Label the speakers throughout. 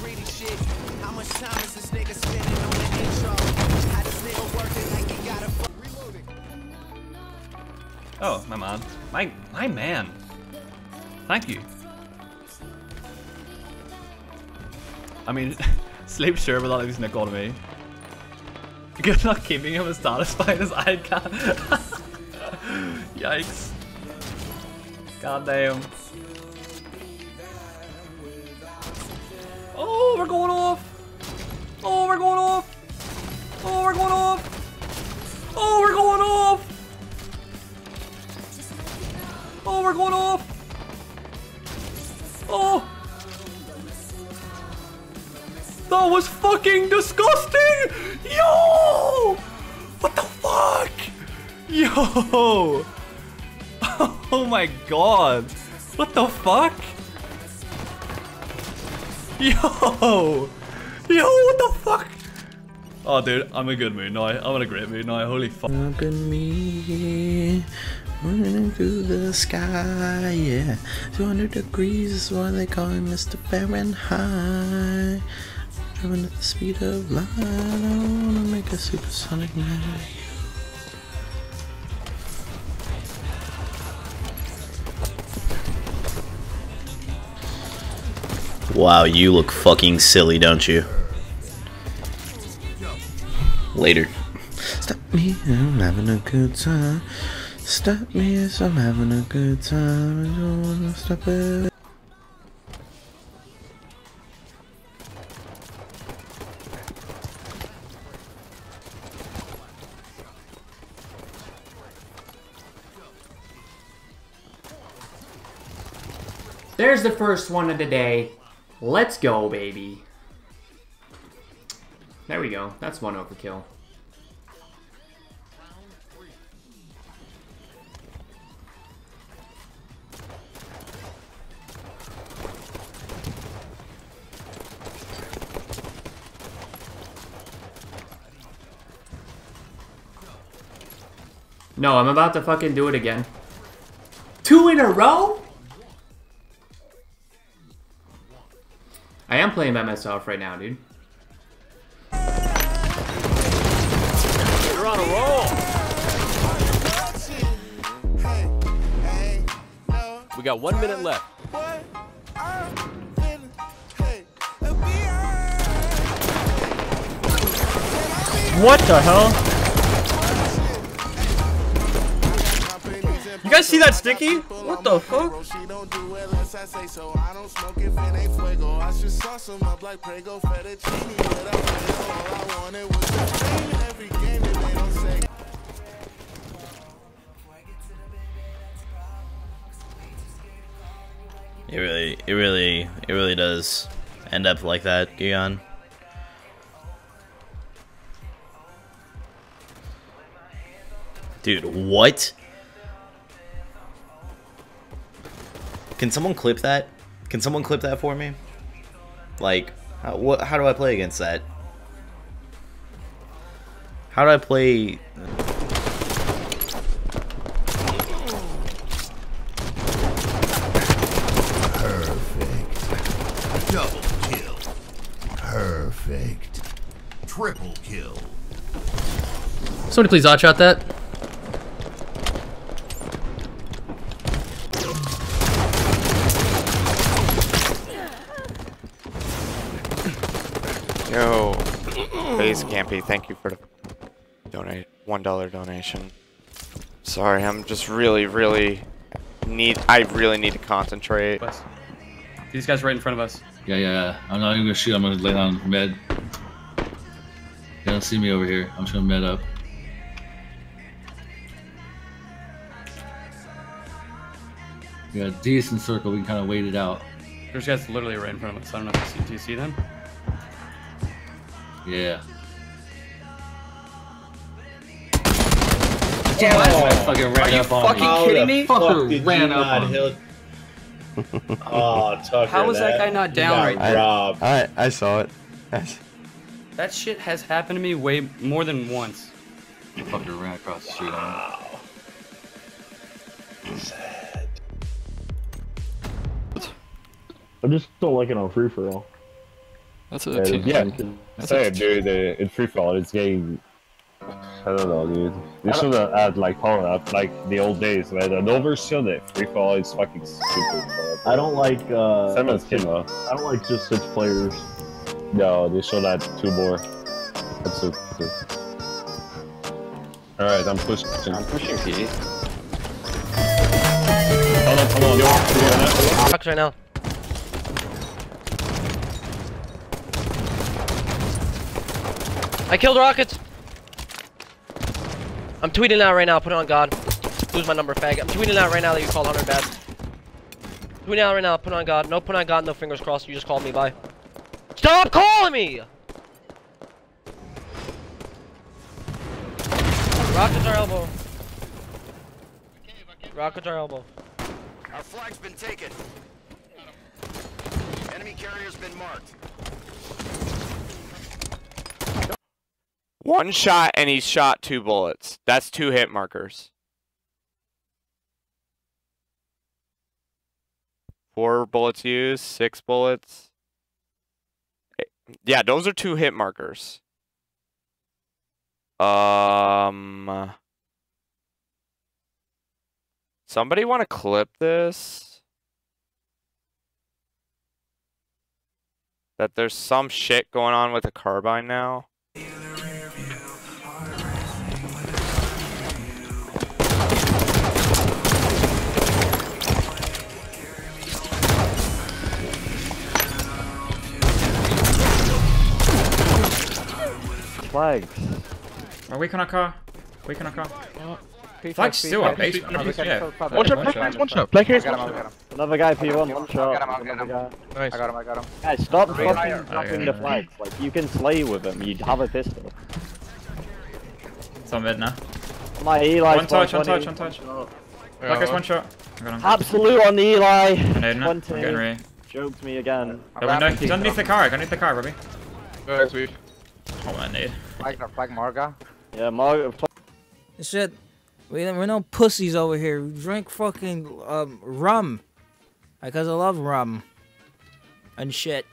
Speaker 1: greedy shit. How much time is this nigga spending on the intro? How nigga like he got fuck?
Speaker 2: Oh, my man. My my man. Thank you. I mean, sleep sure without losing me. Good luck keeping him as satisfied as I can. Yikes. God damn. Oh, we're going off. Oh, we're going off. Oh, we're going off. Oh, we're going off. Oh, we're going off. Oh. That was fucking disgusting! Yo! What the fuck? Yo! Oh my god! What the fuck? Yo! Yo, what the fuck? Oh, dude, I'm in a good mood now. I'm in a great mood now. Holy fuck.
Speaker 3: Up in me, running through the sky, yeah. 200 degrees is why they call me Mr. Fahrenheit. Driving at the speed of light, I wanna make a supersonic night. Wow, you look fucking silly, don't you? Later. Stop me, I'm having a good time. Stop me as I'm having a good time. I don't wanna stop it.
Speaker 4: There's the first one of the day. Let's go, baby. There we go. That's one overkill. No, I'm about to fucking do it again. Two in a row? I am playing by myself right now, dude.
Speaker 5: You're on a roll! We got one minute left.
Speaker 6: What the hell?
Speaker 2: Guys see that sticky? What the fuck?
Speaker 3: It really, it really, it really does end up like that, Gion. Dude, what? Can someone clip that? Can someone clip that for me? Like, how, what? How do I play against that? How do I play?
Speaker 7: Perfect. Double kill. Perfect. Triple kill.
Speaker 8: Somebody please odd shot that.
Speaker 9: Yo, Base Campy, thank you for the donate one dollar donation. Sorry, I'm just really, really need. I really need to concentrate.
Speaker 2: Wes. These guys right in front of us.
Speaker 10: Yeah, yeah, yeah. I'm not even gonna shoot. I'm gonna lay down med. You don't see me over here. I'm just gonna med up. We got a decent circle. We can kind of wait it out.
Speaker 2: There's guys literally right in front of us. I don't know if you see. Do you see them?
Speaker 10: Yeah.
Speaker 8: Damn,
Speaker 10: I oh. fucking ran
Speaker 8: Are you
Speaker 10: up on
Speaker 8: fucking
Speaker 10: me.
Speaker 6: How
Speaker 8: kidding me? Fucker
Speaker 6: did
Speaker 8: ran up
Speaker 6: not
Speaker 8: on me.
Speaker 6: Oh, Tucker.
Speaker 2: How is that guy not down right now?
Speaker 6: robbed.
Speaker 9: I I saw it.
Speaker 2: That shit has happened to me way more than once.
Speaker 10: Fucking ran across the street on me.
Speaker 11: I just don't like it on free for all.
Speaker 12: That's a
Speaker 11: Yeah,
Speaker 12: team.
Speaker 11: yeah.
Speaker 12: That's
Speaker 11: Same,
Speaker 12: a
Speaker 11: dude. In free for all, it's getting. I don't know, dude. They should have had like power up like the old days, man. An overshield it. Free for all is fucking stupid.
Speaker 13: I don't like. uh
Speaker 11: Same as Kinma.
Speaker 13: I don't like just six players.
Speaker 11: No, they should have two more. That's it. Alright, I'm pushing. I'm
Speaker 9: pushing P.
Speaker 11: Hold on, hold on. Yo,
Speaker 8: Fuck right now. I killed rockets. I'm tweeting out right now. Put it on God. Lose my number, fag. I'm tweeting out right now that you called 100 bad. Tweeting out right now. Put on God. No, put on God. No fingers crossed. You just called me. Bye. Stop calling me. Rockets are elbow. Rockets are elbow.
Speaker 7: Our flag's been taken. Enemy carrier's been marked.
Speaker 9: One shot and he shot two bullets. That's two hit markers. Four bullets used, six bullets. Yeah, those are two hit markers. Um Somebody want to clip this? That there's some shit going on with the carbine now.
Speaker 13: Flags.
Speaker 14: Are we on car? We on car? Flag's still up, base. Yeah.
Speaker 13: One shot, one shot, one shot. Black hair's one shot. Another guy for you on one shot.
Speaker 15: I got him, I got him. Nice. I got him, I got him.
Speaker 13: Guys, stop fucking dropping oh, the flags. Like, you can slay with him. You have a pistol.
Speaker 14: It's on mid now.
Speaker 13: My Eli.
Speaker 14: One touch, one touch, one touch. Blackers one shot. I got him.
Speaker 13: Absolute on the Eli.
Speaker 14: Grenade now. I'm getting ready.
Speaker 13: Joked me again.
Speaker 14: Yeah, window. He's underneath the car. Underneath the car, Robbie.
Speaker 15: Good, sweet.
Speaker 14: Oh, I need.
Speaker 15: Flag, flag Marga.
Speaker 13: Yeah, Mar.
Speaker 16: Shit. We, we're no pussies over here. We drink fucking um, rum. Because I love rum. And shit.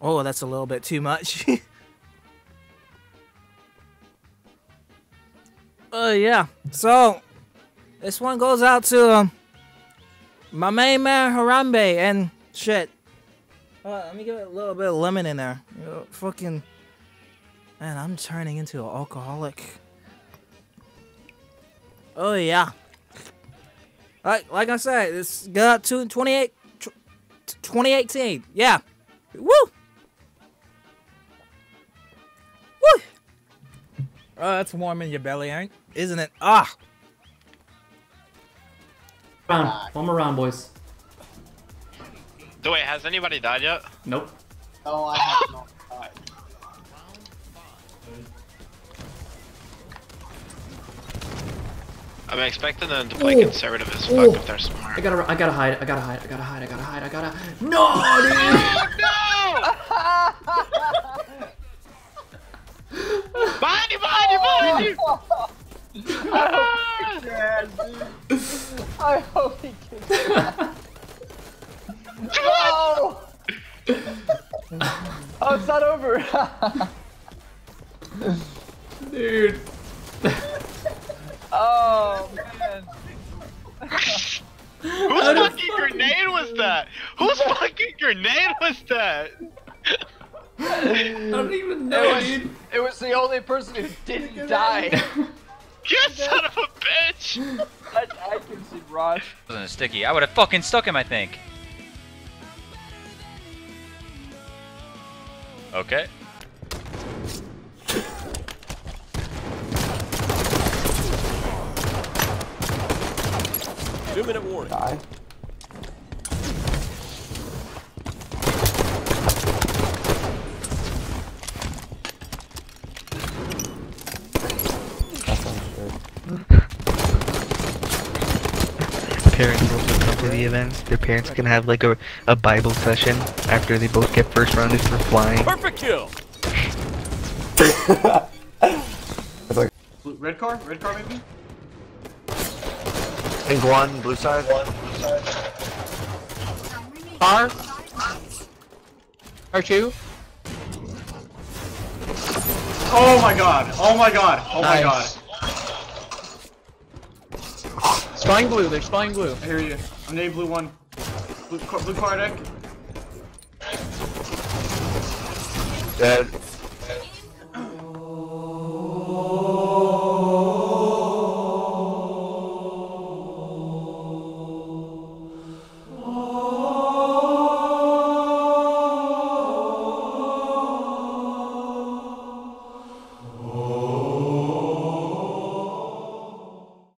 Speaker 16: Oh, that's a little bit too much. Oh, yeah. So, this one goes out to um, my main man Harambe and shit. Uh, let me give it a little bit of lemon in there. You know, fucking. Man, I'm turning into an alcoholic. Oh, yeah. Like, like I said, it's got to 28, 2018. Yeah. Woo! Woo! Oh, that's warm in your belly, ain't? Isn't it? Ah!
Speaker 4: Round. One more round, boys.
Speaker 17: Do wait, has anybody died yet?
Speaker 4: Nope.
Speaker 15: No, I have not. died.
Speaker 17: I'm expecting them to play
Speaker 4: Ooh.
Speaker 17: conservative as fuck
Speaker 4: Ooh.
Speaker 17: if they're smart.
Speaker 4: I gotta, I gotta hide. I gotta hide. I gotta hide. I gotta hide. I gotta.
Speaker 15: Oh, no,
Speaker 4: dude.
Speaker 17: Grenade was that?
Speaker 4: I don't even know,
Speaker 15: it was,
Speaker 4: dude.
Speaker 15: It was the only person who didn't die.
Speaker 17: You son of a bitch!
Speaker 15: I, I can see Rush.
Speaker 18: Wasn't sticky. I would have fucking stuck him, I think. Okay.
Speaker 17: Two minute warning.
Speaker 19: Die.
Speaker 12: Parents also come to the events. Their parents can have like a, a Bible session after they both get first rounded for flying.
Speaker 17: Perfect kill.
Speaker 20: Blue- Red car? Red car maybe?
Speaker 21: Pink one, blue side.
Speaker 22: Car. Car two.
Speaker 20: Oh my god! Oh my god! Oh my god!
Speaker 22: Nice. Spying blue. They're spying blue.
Speaker 20: I hear you. I'm named blue one. Blue, car, blue car deck.
Speaker 21: Dead.